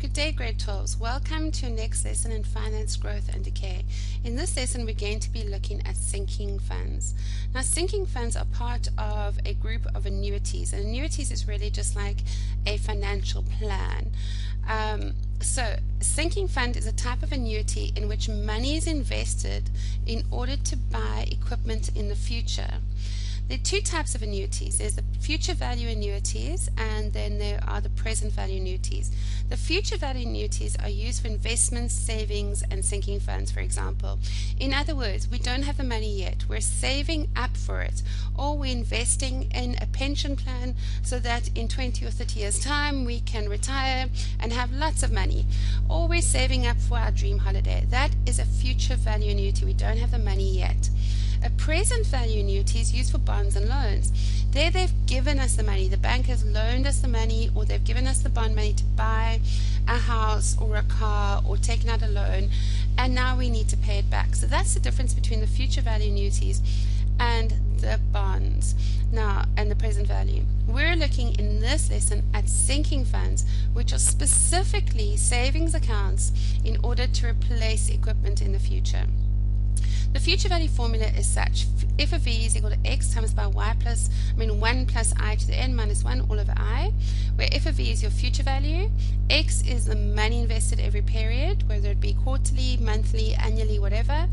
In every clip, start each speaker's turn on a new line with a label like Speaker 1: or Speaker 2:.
Speaker 1: Good day, grade 12s. Welcome to next lesson in finance growth and decay. In this lesson, we're going to be looking at sinking funds. Now, sinking funds are part of a group of annuities, and annuities is really just like a financial plan. Um, so, sinking fund is a type of annuity in which money is invested in order to buy equipment in the future. There are two types of annuities. There's the future value annuities and then there are the present value annuities. The future value annuities are used for investments, savings and sinking funds, for example. In other words, we don't have the money yet. We're saving up for it or we're investing in a pension plan so that in 20 or 30 years time we can retire and have lots of money. Or we're saving up for our dream holiday. That is a future value annuity. We don't have the money yet. A present value annuity is used for bonds and loans. There they've given us the money. The bank has loaned us the money or they've given us the bond money to buy a house or a car or taken out a loan and now we need to pay it back. So that's the difference between the future value annuities and the bonds now and the present value. We're looking in this lesson at sinking funds which are specifically savings accounts in order to replace equipment in the future. The future value formula is such. F of v is equal to x times by y plus, I mean 1 plus i to the n minus 1 all over i, where f of v is your future value, x is the money invested every period, whether it be quarterly, monthly, annually, whatever,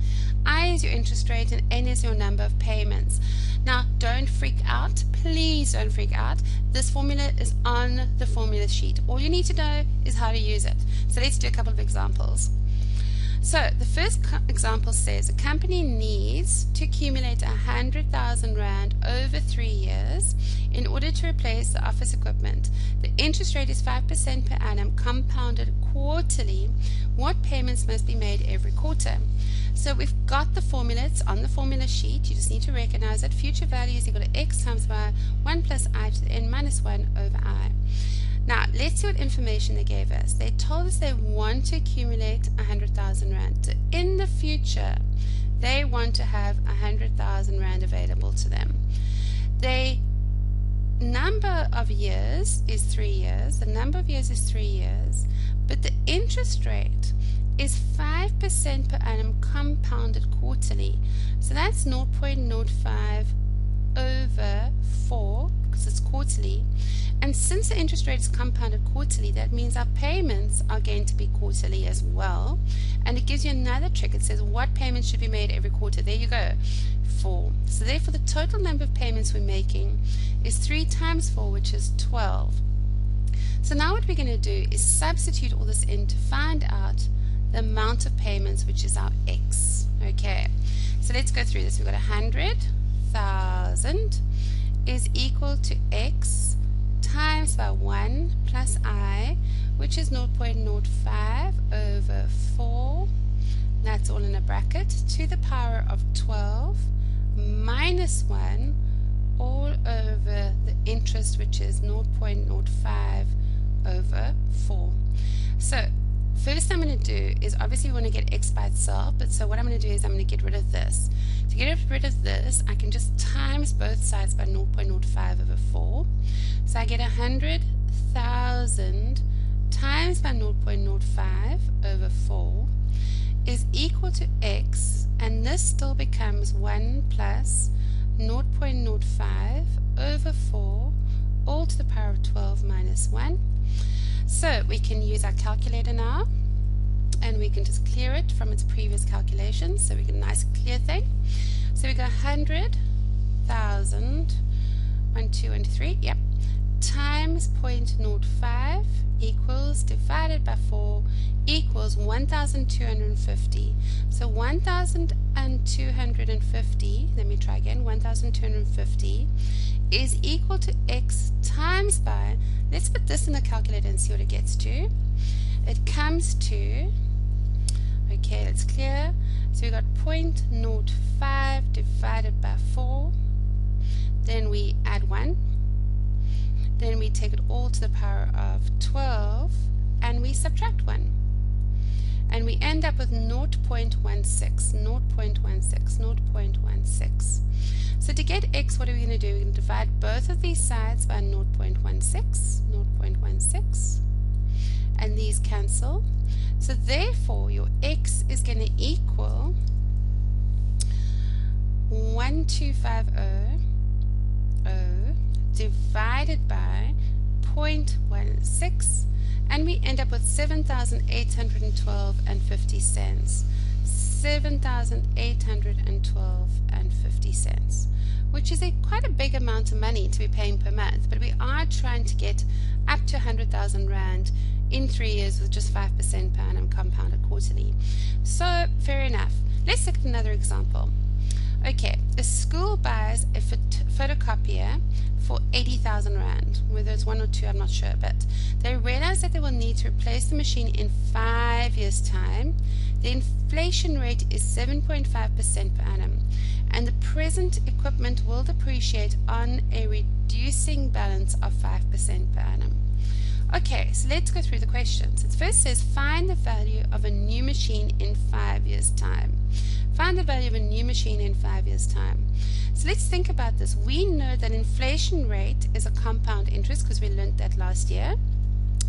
Speaker 1: i is your interest rate, and n is your number of payments. Now, don't freak out. Please don't freak out. This formula is on the formula sheet. All you need to know is how to use it. So let's do a couple of examples. So the first example says a company needs to accumulate a hundred thousand rand over three years in order to replace the office equipment. The interest rate is five percent per annum, compounded quarterly. What payments must be made every quarter? So we've got the formula. It's on the formula sheet. You just need to recognize that future value is equal to x times by 1 plus i to the n minus 1 over i. Now, let's see what information they gave us. They told us they want to accumulate 100,000 Rand. So in the future, they want to have 100,000 Rand available to them. They number of years is three years. The number of years is three years. But the interest rate is 5% per annum compounded quarterly. So that's 0.05 over 4 because it's quarterly. And since the interest rate is compounded quarterly, that means our payments are going to be quarterly as well. And it gives you another trick. It says what payments should be made every quarter. There you go. 4. So therefore the total number of payments we're making is 3 times 4, which is 12. So now what we're going to do is substitute all this in to find out the amount of payments, which is our x. Okay, so let's go through this. We've got 100,000 is equal to x times by 1 plus i, which is 0.05 over 4, that's all in a bracket, to the power of 12 minus 1 all over the interest, which is 0.05 over 4. So first I'm going to do is obviously we want to get x by itself, but so what I'm going to do is I'm going to get rid of this. To get rid of this, I can just times both sides by 0.05 over 4. So I get 100,000 times by 0.05 over 4 is equal to x, and this still becomes 1 plus 0.05 over 4 all to the power of 12 minus 1 so we can use our calculator now and we can just clear it from its previous calculations. So we get a nice clear thing. So we got 100,000, 1, 2, and 3, yep, times 0.05 equals divided by 4 equals 1,250. So 1,250, let me try again, 1,250 is equal to x times by, let's put this in the calculator and see what it gets to. It comes to, okay, let's clear. So we got 0.05 divided by 4. Then we add 1. Then we take it all to the power of 12 and we subtract 1 and we end up with 0.16, 0.16, 0.16. So to get x, what are we going to do? We're going to divide both of these sides by 0.16, 0.16, and these these cancel. So therefore, your x is going to equal 1250 divided by 0.16 and we end up with 7,812 and 50 cents. 7,812 and 50 cents, which is a quite a big amount of money to be paying per month, but we are trying to get up to 100,000 Rand in three years with just 5% per annum compounded quarterly. So, fair enough. Let's look at another example. Okay, a school buys a photocopier for 80,000 Rand. Whether it's one or two, I'm not sure, but they realize that they will need to replace the machine in five years' time. The inflation rate is 7.5% per annum, and the present equipment will depreciate on a reducing balance of 5% per annum. Okay, so let's go through the questions. It first says find the value of a new machine in five years' time. Find the value of a new machine in five years' time. So let's think about this. We know that inflation rate is a compound interest because we learned that last year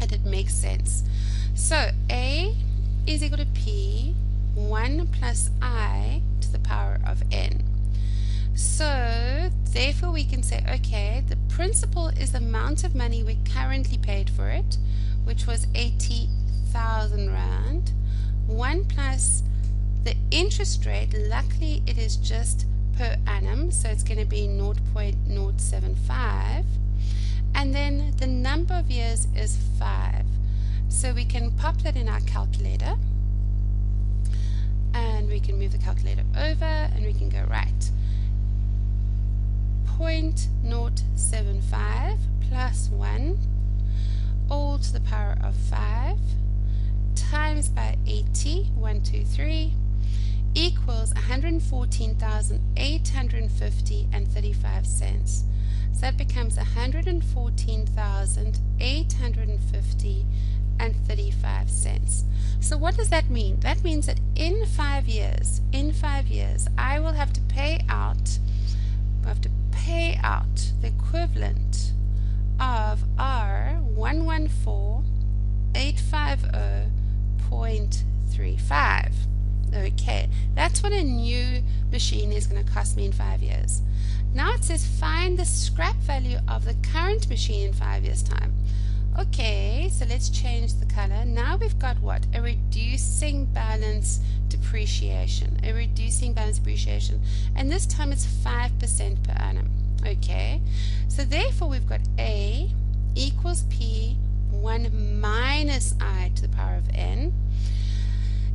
Speaker 1: and it makes sense. So A is equal to P 1 plus I to the power of N. So therefore we can say, okay, the principal is the amount of money we currently paid for it, which was 80,000 Rand. 1 plus the interest rate, luckily it is just per annum, so it's going to be 0.075. And then the number of years is 5. So we can pop that in our calculator. And we can move the calculator over and we can go right. 0.075 plus 1 all to the power of 5 times by 80, 1, 2, 3, equals 114,850 and 35 cents. So that becomes 114,850 and 35 cents. So what does that mean? That means that in five years, in five years, I will have to pay out, I have to pay out the equivalent of R 114850.35. Okay, that's what a new machine is going to cost me in five years. Now it says find the scrap value of the current machine in five years time. Okay, so let's change the color. Now we've got what? A reducing balance depreciation. A reducing balance depreciation. And this time it's 5% per annum. Okay, so therefore we've got A equals P 1 minus I to the power of N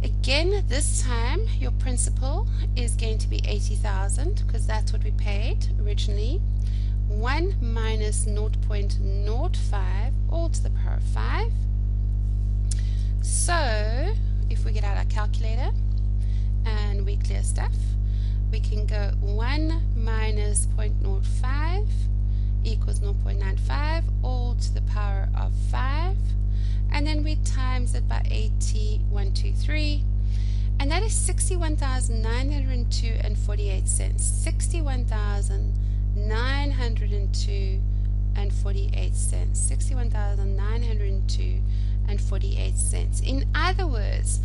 Speaker 1: Again, this time your principal is going to be 80,000 because that's what we paid originally. 1 minus 0.05 all to the power of 5. So, if we get out our calculator and we clear stuff, we can go 1 minus 0.05 equals 0.95 all to the power of 5 and then we times it by 80, 123, and that is 61,902 and 48 cents. 61,902 and 48 cents. 61,902 and 48 cents. In other words,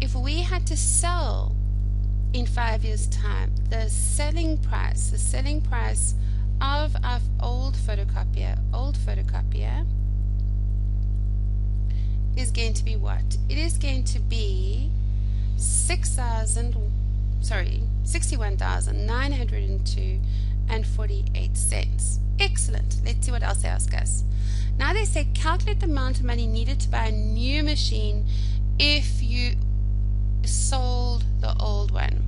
Speaker 1: if we had to sell in five years' time, the selling price, the selling price of our old photocopier, old photocopier, is going to be what? It is going to be 6,000, sorry, 61,902 and 48 cents. Excellent. Let's see what else they ask us. Now they say calculate the amount of money needed to buy a new machine if you sold the old one.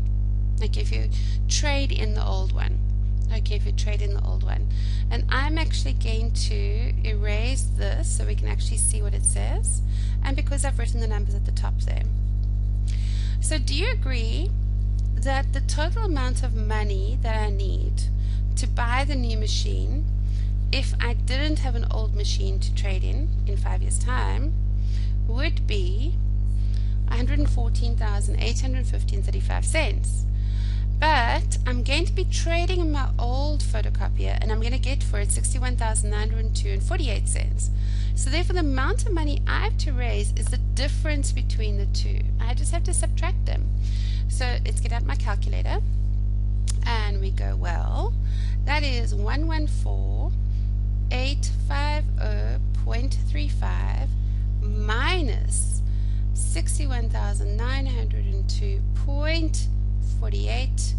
Speaker 1: Like if you trade in the old one okay if you trade in the old one. And I'm actually going to erase this so we can actually see what it says. And because I've written the numbers at the top there. So do you agree that the total amount of money that I need to buy the new machine if I didn't have an old machine to trade in in five years time would be 114,815.35 cents going to be trading in my old photocopier and I'm going to get for it 61,902 and 48 cents. So therefore the amount of money I have to raise is the difference between the two. I just have to subtract them. So let's get out my calculator and we go, well, that is 114,850.35 minus 61,902.48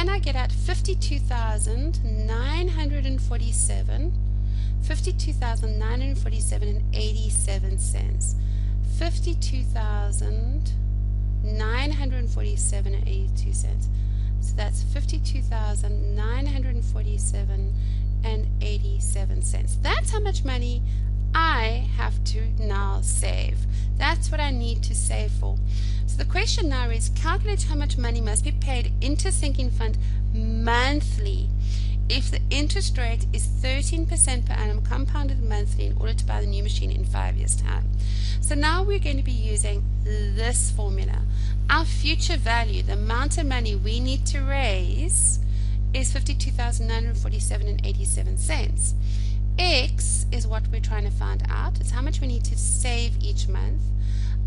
Speaker 1: and I get out 52,947 52,947 and 87 cents 52,947 and 82 cents. So that's 52,947 and 87 cents. That's how much money I have to now save. That's what I need to save for. So the question now is calculate how much money must be paid into sinking fund monthly if the interest rate is 13% per annum compounded monthly in order to buy the new machine in five years time. So now we're going to be using this formula. Our future value, the amount of money we need to raise is 52,947 and 87 cents. X is what we're trying to find out. It's how much we need to save each month.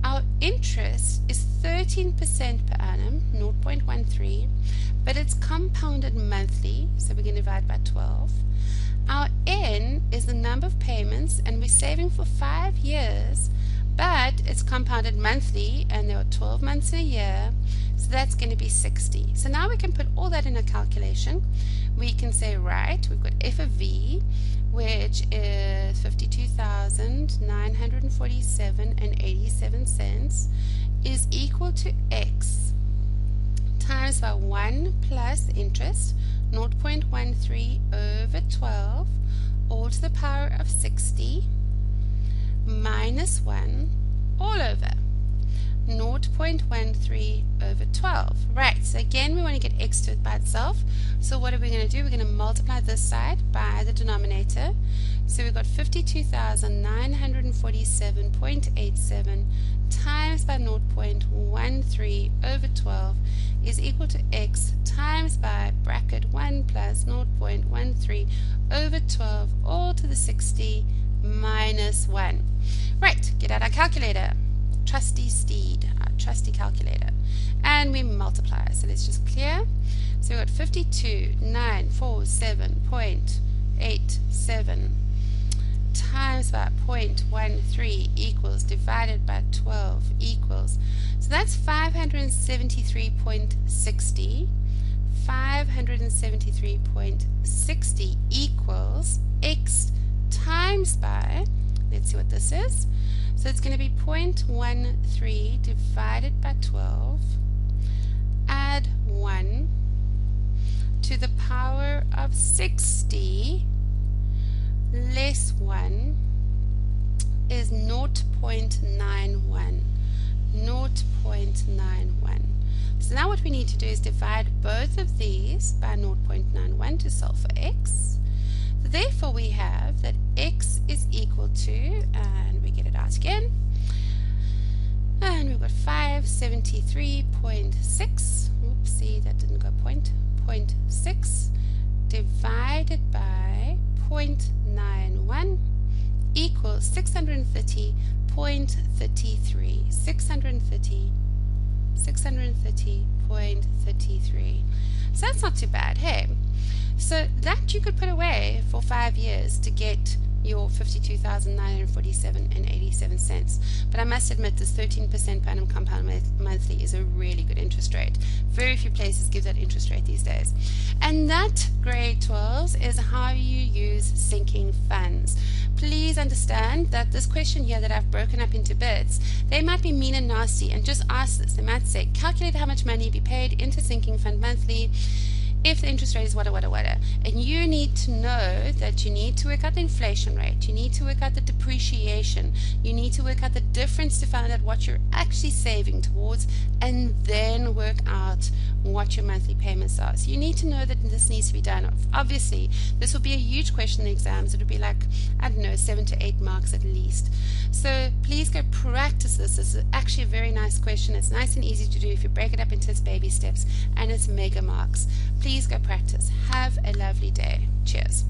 Speaker 1: Our interest is 13% per annum, 0.13, but it's compounded monthly, so we're going to divide by 12. Our N is the number of payments, and we're saving for five years, but it's compounded monthly, and there are 12 months in a year, so that's going to be 60. So now we can put all that in a calculation. We can say, right, we've got f of v, which is 52,947 and 87 cents is equal to x times by 1 plus interest 0.13 over 12 all to the power of 60 minus 1 all over 0.13 over 12. Right, so again we want to get x to it by itself. So what are we going to do? We're going to multiply this side by the denominator. So we've got 52,947.87 times by 0.13 over 12 is equal to x times by bracket 1 plus 0.13 over 12 all to the 60 minus 1. Right, get out our calculator trusty steed, our trusty calculator. And we multiply. So let's just clear. So we've got 52,947.87 times by 0.13 equals divided by 12 equals. So that's 573.60. 573.60 equals x times by, let's see what this is, so it's going to be 0.13 divided by 12, add 1 to the power of 60 less 1 is 0.91. 0.91. So now what we need to do is divide both of these by 0.91 to solve for x. Therefore we have that x is equal to, and we get it out again, and we've got 573.6, oopsie, that didn't go point, 0.6 divided by 0.91 equals 630.33, 630 630.33. So that's not too bad, hey? So that you could put away for five years to get your 52,947 and 87 cents. But I must admit this 13% per annum compound monthly is a really good interest rate. Very few places give that interest rate these days. And that grade 12 is how you use sinking funds. Please understand that this question here that I've broken up into bits, they might be mean and nasty and just ask this. They might say, calculate how much money be paid into sinking fund monthly if the interest rate is whatever, whatever, whatever. And you need to know that you need to work out the inflation rate, you need to work out the depreciation, you need to work out the difference to find out what you're actually saving towards, and then work out what your monthly payments are. So you need to know that this needs to be done. Obviously, this will be a huge question in the exams. It will be like, I don't know, seven to eight marks at least. So please go practice this. This is actually a very nice question. It's nice and easy to do if you break it up into its baby steps and it's mega marks. Please go practice. Have a lovely day. Cheers.